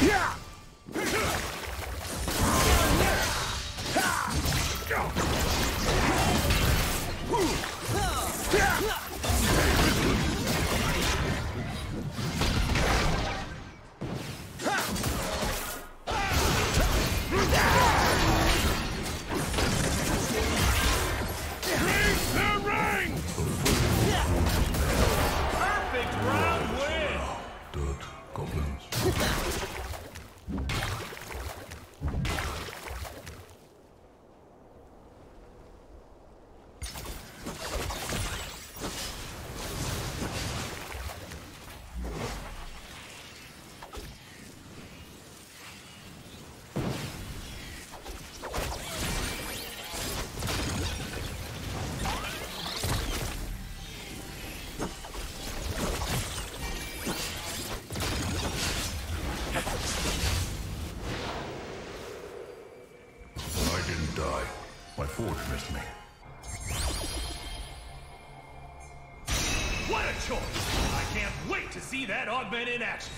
Perfect My forge missed me. What a choice! I can't wait to see that augment in action!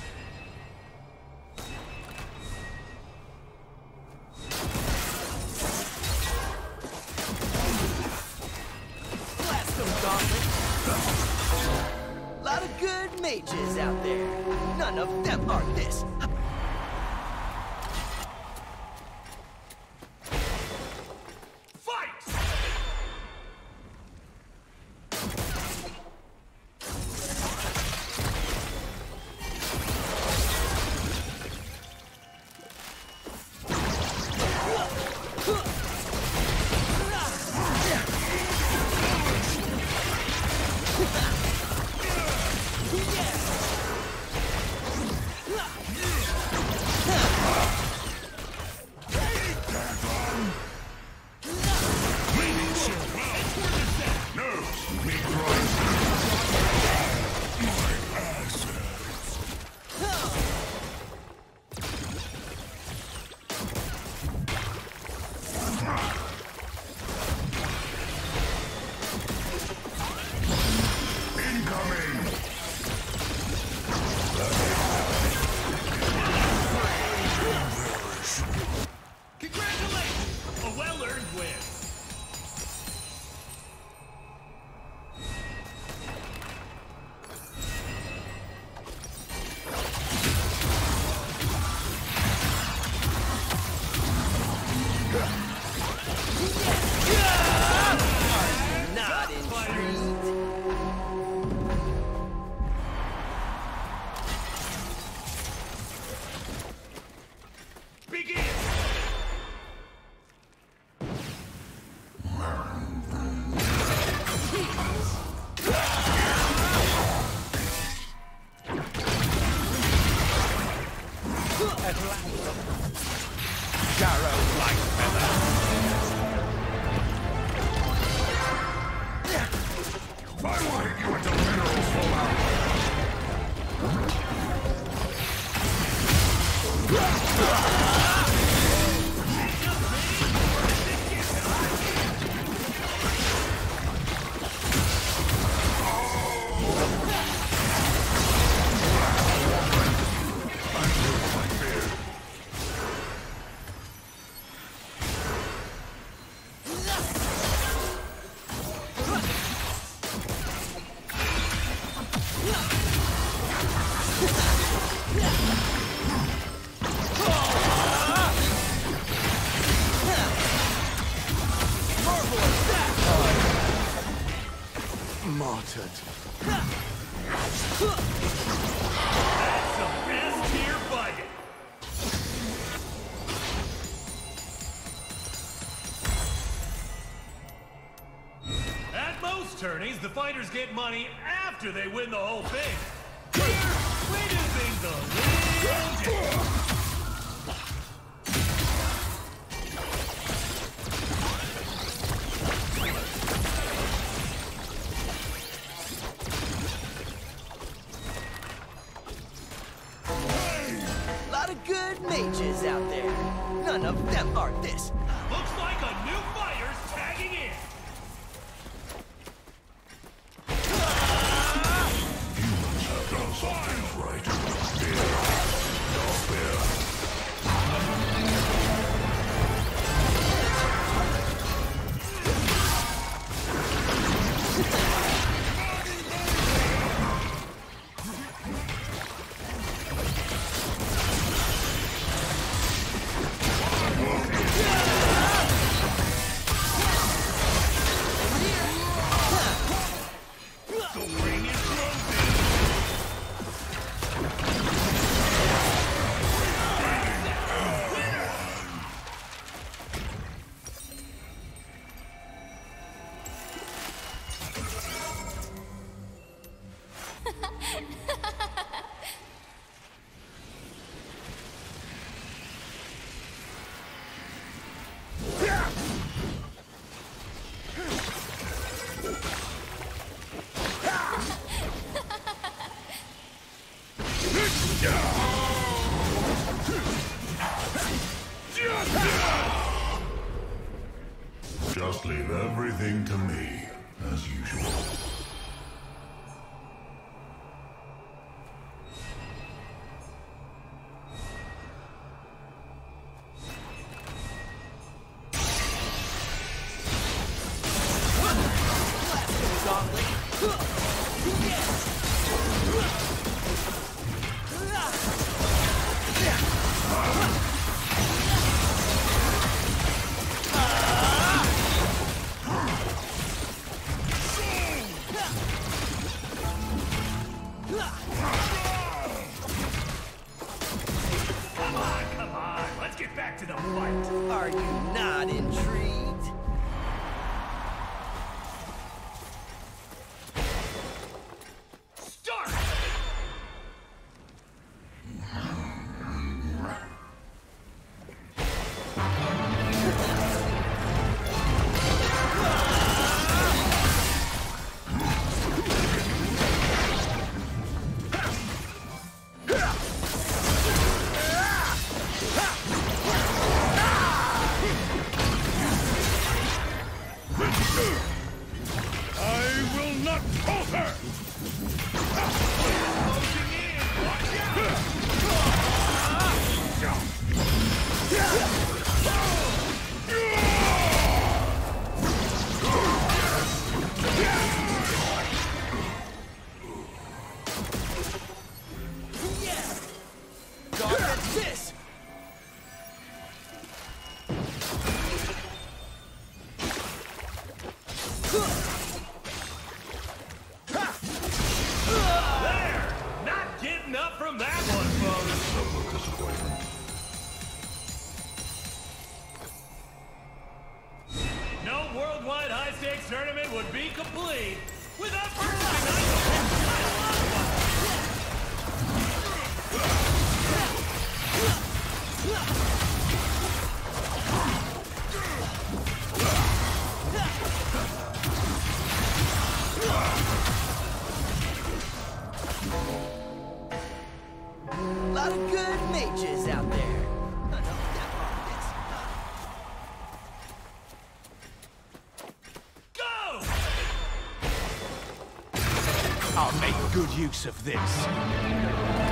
Blast them, Gauntlet! Lot of good mages out there. None of them are this. Ah! Tourneys, the fighters get money after they win the whole thing. Here, we do things a little different. everything to me, as usual. out there. Go! I'll make good use of this.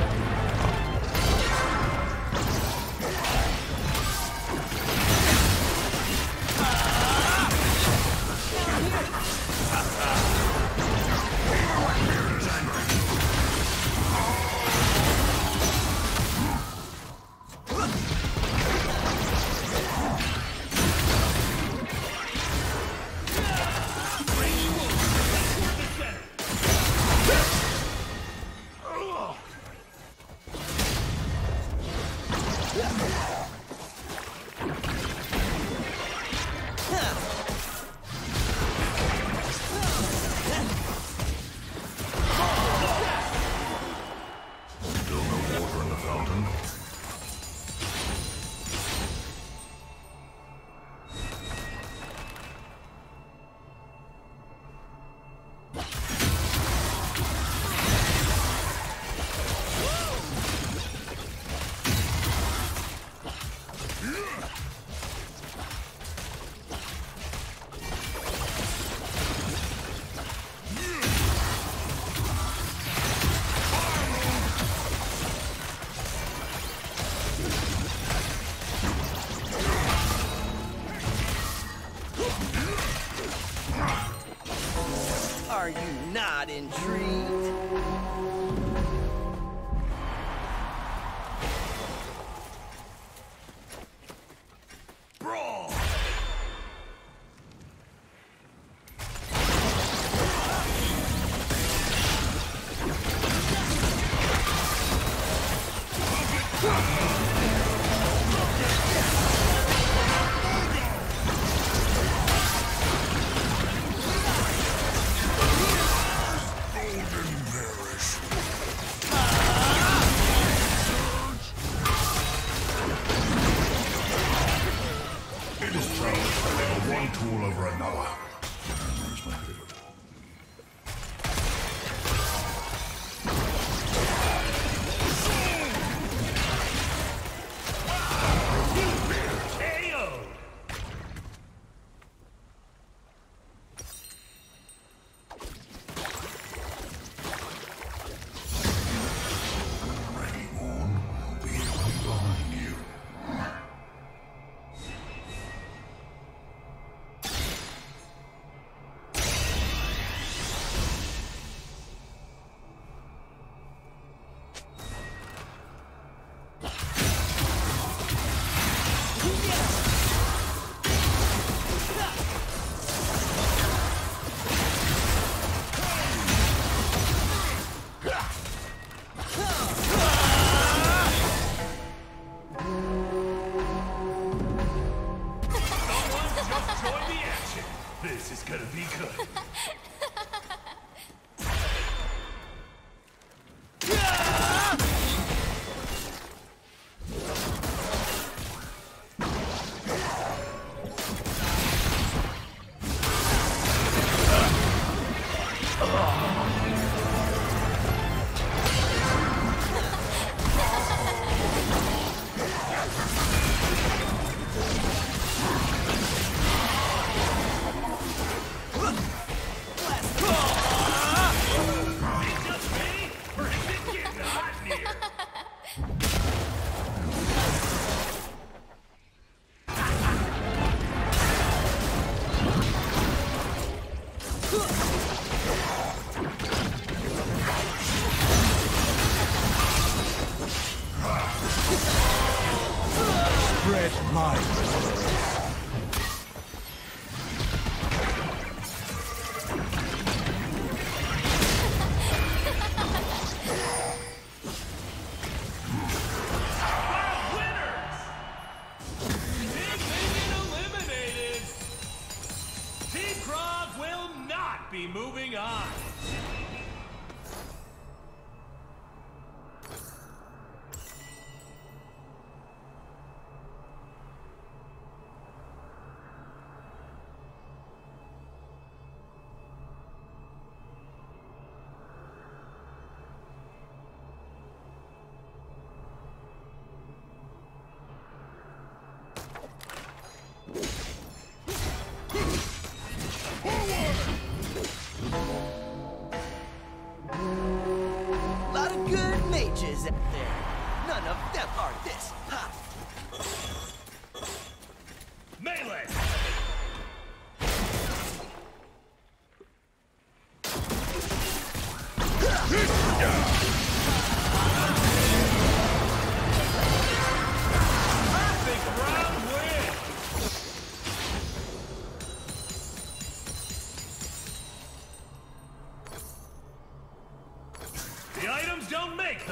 Are you not intrigued?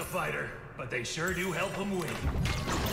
fighter, but they sure do help him win.